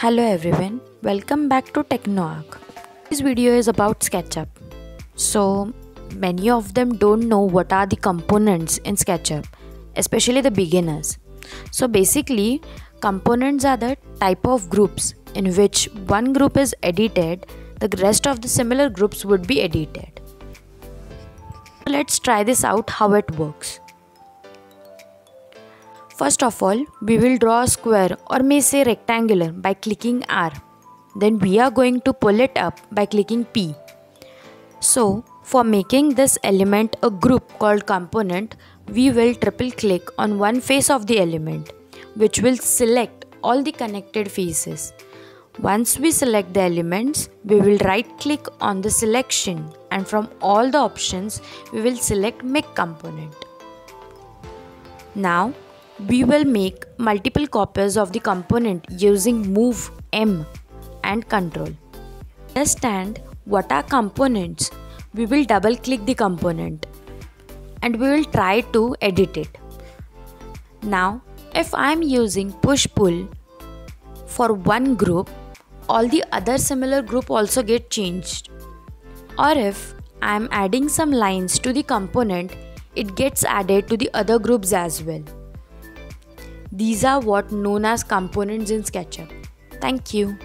Hello everyone, welcome back to TechnoArch. This video is about SketchUp. So, many of them don't know what are the components in SketchUp, especially the beginners. So, basically, components are the type of groups in which one group is edited, the rest of the similar groups would be edited. Let's try this out how it works. First of all, we will draw a square or may say rectangular by clicking R. Then we are going to pull it up by clicking P. So, for making this element a group called component, we will triple click on one face of the element, which will select all the connected faces. Once we select the elements, we will right click on the selection and from all the options, we will select make component. Now we will make multiple copies of the component using move M and control. Understand what are components? We will double click the component and we will try to edit it. Now if I am using push pull for one group, all the other similar group also get changed. Or if I am adding some lines to the component, it gets added to the other groups as well. These are what known as components in SketchUp. Thank you.